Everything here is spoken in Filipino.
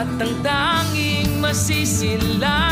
At ang tanging masisilayan